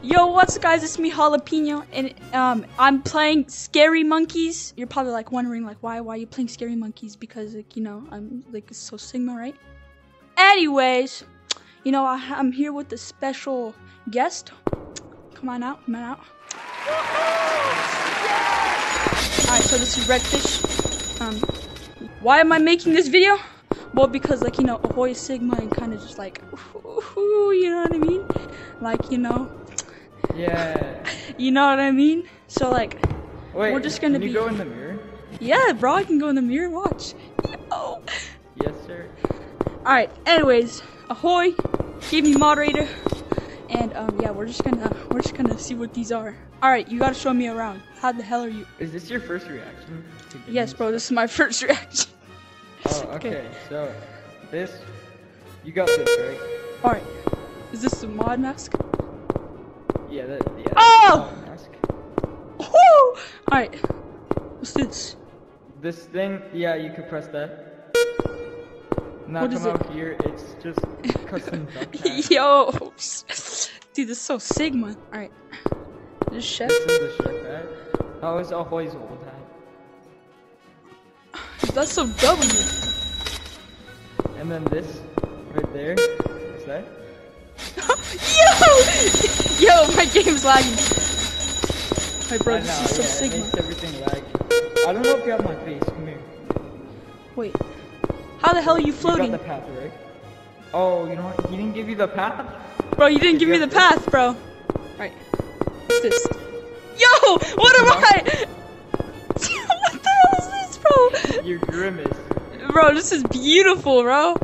Yo, what's up, guys? It's me, Jalapeno, and um, I'm playing Scary Monkeys. You're probably like wondering, like, why, why are you playing Scary Monkeys? Because, like, you know, I'm like so Sigma, right? Anyways, you know, I, I'm here with a special guest. Come on out, come on out. Alright, so this is Redfish. Um, why am I making this video? Well, because, like, you know, Ahoy Sigma and kind of just like, ooh, you know what I mean? Like, you know, Yeah. you know what I mean? So, like, Wait, We're just gonna can you be- go in the mirror? yeah, bro, I can go in the mirror, watch. Oh. Yes, sir. Alright, anyways, Ahoy, gave me moderator, and, um, yeah, we're just gonna, we're just gonna see what these are. Alright, you gotta show me around. How the hell are you? Is this your first reaction? Yes, bro, this is my first reaction. Oh, Okay. okay. So, this, you got this, right? Alright, is this the mod mask? Yeah, that. Yeah. Oh! that's the mask. Woo! Alright, what's this? This thing, yeah, you could press that. Now What come is it? out here. It's just custom. Yo, dude, this is so Sigma. Alright, this chef. This is the chef hat. Oh, it's Ahoy's old hat. That's so W. And then this, right there. What's that? Yo! Yo, my game's lagging. Hey, bro, I this know, is so yeah, it Sigma. makes everything lag. I don't know if you have my face. Come here. Wait, how the hell are you You floating? got the path, right? Oh, you know what? He didn't give you the path? Bro, you didn't give me the path, bro. Right. What's this? Yo! What am I? what the hell is this, bro? Your grimace. Bro, this is beautiful, bro.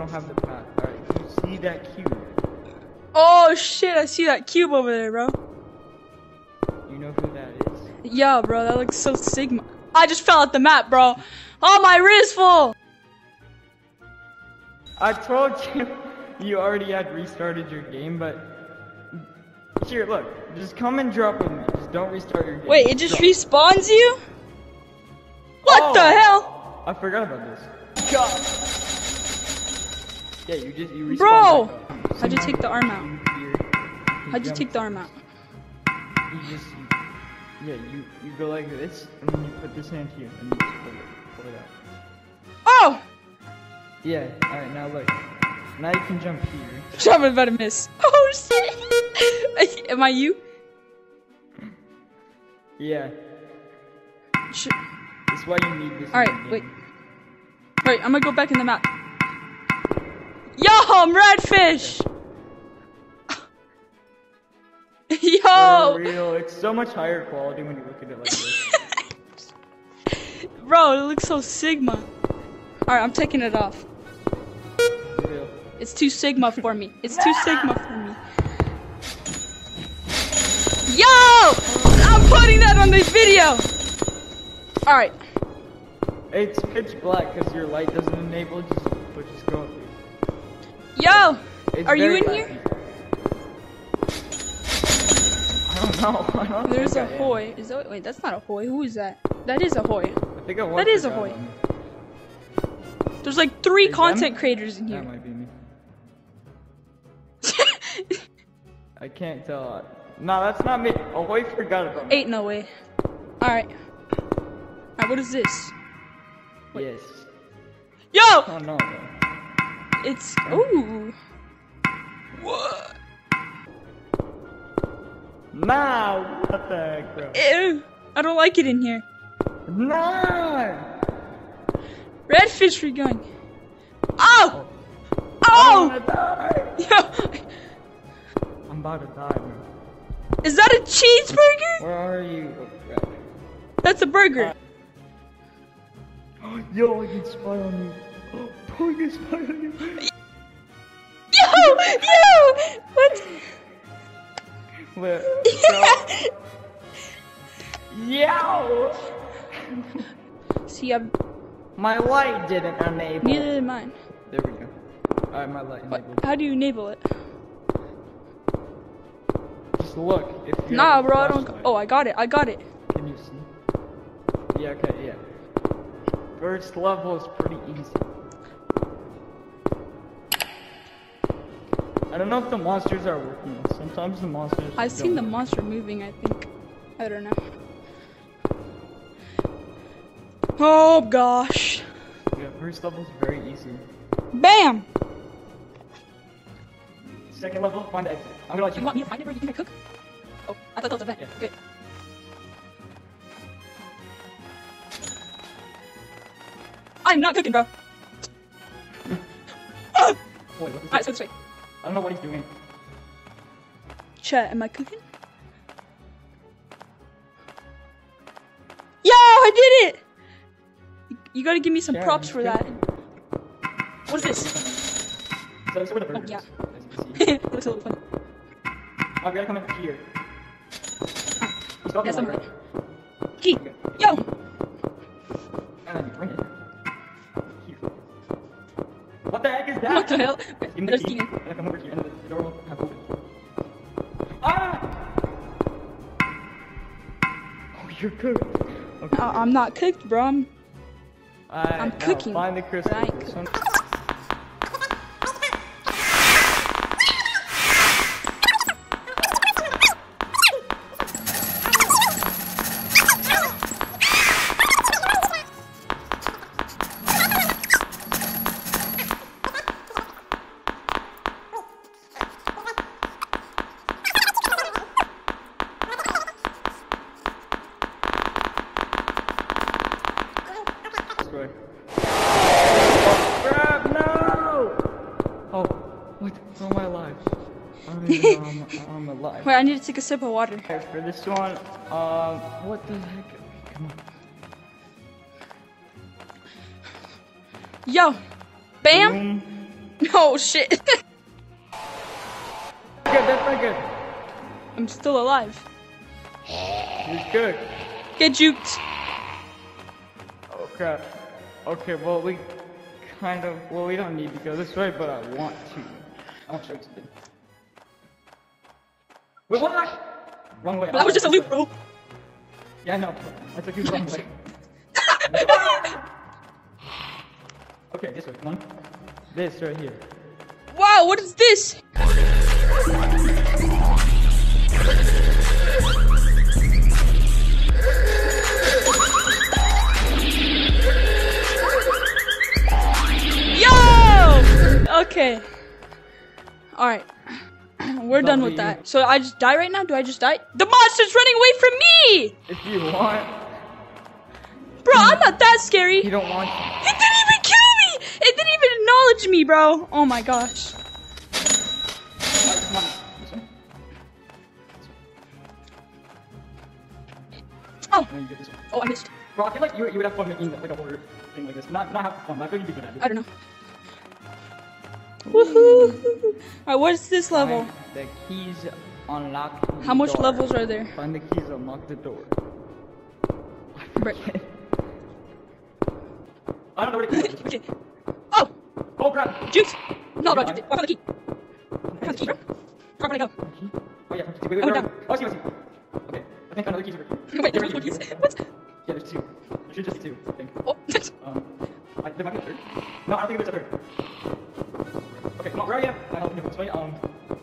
Don't have the path. Alright, you see that cube? Oh shit, I see that cube over there, bro. You know who that is? Yeah, bro, that looks so Sigma. I just fell at the map, bro. Oh, my wrist full. I told you you already had restarted your game, but here, look, just come and drop with me. Just don't restart your game. Wait, it just Drop. respawns you? What the Oh. hell? I forgot about this. God. Yeah, you just you Bro! How'd you take the arm out? You here, you How'd you take the arm out? You just, yeah, you you go like this, and then you put this hand here, and you just pull it, pull it out. Oh! Yeah. All right, now look. Now you can jump here. I'm about to miss. Oh shit! Am I you? Yeah. Sh- That's why you need this. Alright, wait. Wait, I'm gonna go back in the map. Yo, I'm Redfish! For Yo! real, it's so much higher quality when you look at it like this. Bro, it looks so Sigma. Alright, I'm taking it off. It's too Sigma for me. It's too Sigma for me. Yo! I'm putting that on the video! Alright. It's pitch black because your light doesn't enable. Just, just go. Yo! It's Are you in here? I don't know. I don't There's a think I am. Hoy. Is that wait, that's not Ahoy. Who is that? That is Ahoy. I think I was That is Ahoy. There's like three Is content them? creators in here. That might be me. I can't tell. No, that's not me. Oh, wait, forgot about me. Ain't no way. Alright. Alright, what is this? Yes. Yo! Oh no. no. It's ooh. What? Nah, what the heck, bro? Ew. I don't like it in here. Nah. Redfish, you going? Oh! oh! I'm Oh! gonna die. Yo! I'm about to die, bro. Is that a cheeseburger? Where are you? Oh. That's a burger. Yo, uh, I can spy on you. Oh, I can on you. Yo! Yo! What? Where? Yeah. Yo! See, I'm My light didn't enable. neither did mine. There we go. Alright, my light What? enabled. How do you enable it? Just look. If you Nah, bro, I don't. flashlight. Oh, I got it. I got it. Can you see? Yeah, okay, yeah. First level is pretty easy. I don't know if the monsters are working. Sometimes the monsters. I've seen the don't. monster moving, I think. I don't know. Oh gosh. Yeah, first level level's very easy. Bam! Second level, find the exit. I'm gonna let You you. want me to find it where you think I cook? Oh, I thought that was a vent. Yeah. Good. I'm not cooking, bro. Ah! Wait, Alright, go this way. I don't know what he's doing. Chat, am I cooking? Yo, I did it! You- gotta give me some props for that. What is this? So this is where the Oh, yeah. is. As you can see. it looks a little fun. Oh, we gotta come in here. Ah, he's got Yes, the I'm light, right. Key. Okay. Yo! Is that? What the hell? Give me the key, then come over here, and the door will have open. Ah! Oh, you're cooked. Okay. I- I'm not cooked, bro. I'm Alright, I'm cooking, Find the crystal. But I ain't This one- this way. Oh, crap, no! Oh, what? How am I alive? I don't even know I'm, I'm alive. Wait, I need to take a sip of water. Okay, for this one, um, what the heck? Come on. Yo! Bam! Boom. Oh shit! Good, that's not good. I'm still alive. He's good. Get juked. Oh crap. Okay, well we kind of well we don't need to go this way, but I want to. I want to you. Wait, what? Wrong way. That was just a loop, bro. Yeah, I know. I took you wrong way. okay, this way. Come on. This right here. Wow, what is this? Okay. Alright. We're done with that. So I just die right now? Do I just die? The monster's running away from me! If you want, Bro, I'm not that scary. you don't want to. It didn't even kill me! It didn't even acknowledge me, bro. Oh my gosh. Alright, come on. This way. Oh, And then you get this one. oh, I missed. Bro, I feel like you, you would have fun making like a horror thing like this. Not not have fun. but I feel you'd be good at it. I don't know. Woohoo! Alright, what is this level? Find the keys unlock. the How much door. levels are there? Find the keys unlock the door. I don't know where to go. Okay. Oh! Oh crap! Juice! No, no, juice. I found the key. I found the key, bro. Where am I go? Oh yeah, wait, wait, wait. Oh. Oh, see, I see. Okay, I think another keys are. Wait, there's multiple keys. What? Yeah, there's two. There should just be two. I think. Oh, Um, I, there might be a third. No, I don't think there's a third. Okay, come on, where are you? I help you this way. Um,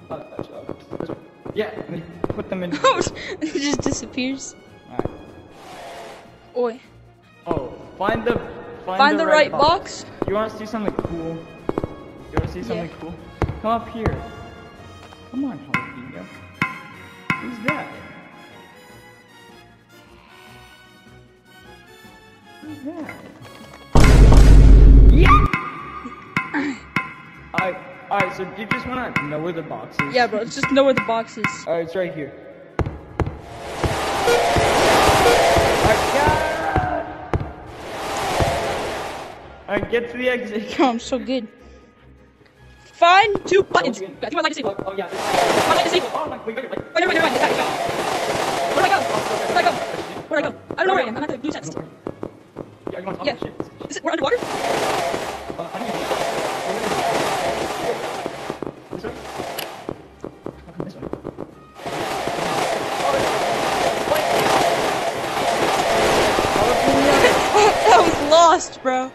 uh, uh. Yeah, and then you put them in. Oh, it just disappears. Alright. Oi. Oh, find the find, Find the right box. You want to see something cool? You want to see something Yeah. cool? Come up here. Come on, jalapeno. Who's that? Who's that? Yeah. Alright, alright. So you just want to know where the box is? Yeah, bro. Let's just know where the box is. Alright, it's right here. Alright, yeah. Alright, get to the exit. Yo, I'm so good. Find two buttons. Oh, I think my light is oh, oh, yeah. This, My light is disabled. oh, my, wait, bro.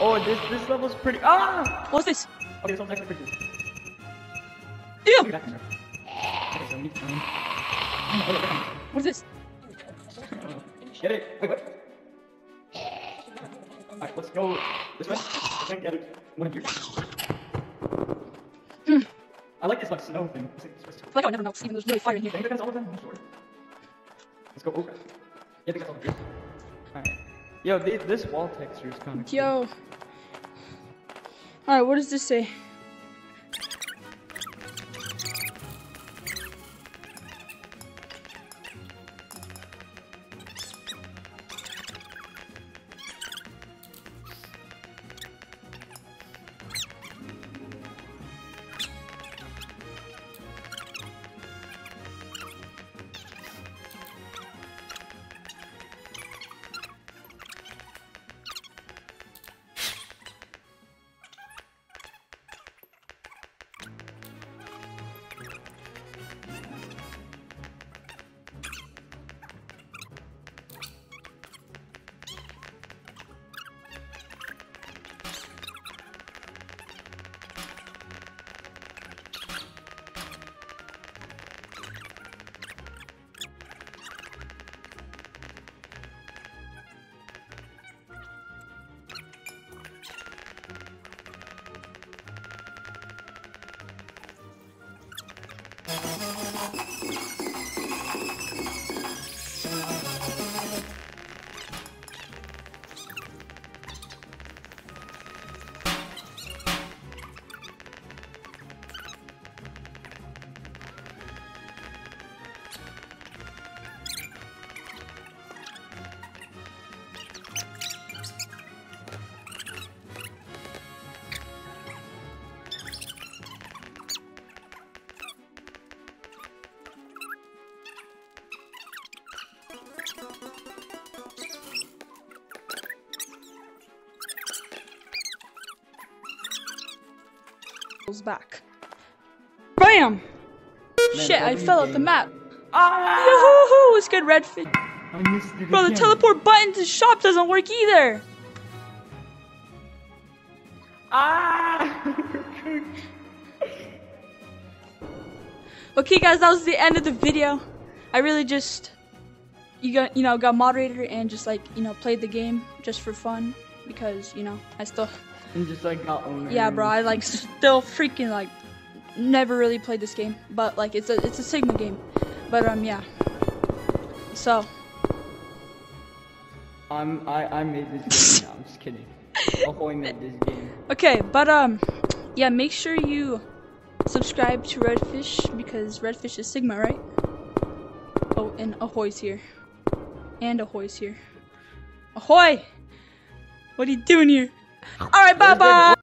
Oh, this this level's pretty. Ah! What's this? Okay, this actually pretty. Ew. Get back in there. Okay, so we need to find- okay, okay. What is this? Get it. Wait, wait. Alright, let's go this way. I think. One here. I like this like snow thing. It's like- it's- I like I would never know, even though there's really fire in I here. think that's all of them. I'm sure. Let's go. Okay. Yeah, I think that's all of them. Alright. Yo, thi- this wall texture is kind of. Yo. Alright, what does this say? Bye. Goes back. BAM! Shit, I fell off the map. Ah! Yoo-hoo-hoo! It's good, Redfish. I missed it Bro, the teleport button to shop doesn't work either. Ah! Okay, guys, that was the end of the video. I really just, you got, you know, got moderator and just like, you know, played the game just for fun because, you know, I still, and just like got owner. yeah, bro, I like still freaking like never really played this game, but like it's a it's a Sigma game, but um yeah. So I'm I I made this game. no, I'm just kidding. Ahoy made this game. okay, but um yeah, make sure you subscribe to Redfish because Redfish is Sigma, right? Oh, and Ahoy's here, and Ahoy's here. Ahoy! What are you doing here? All right, bye bye.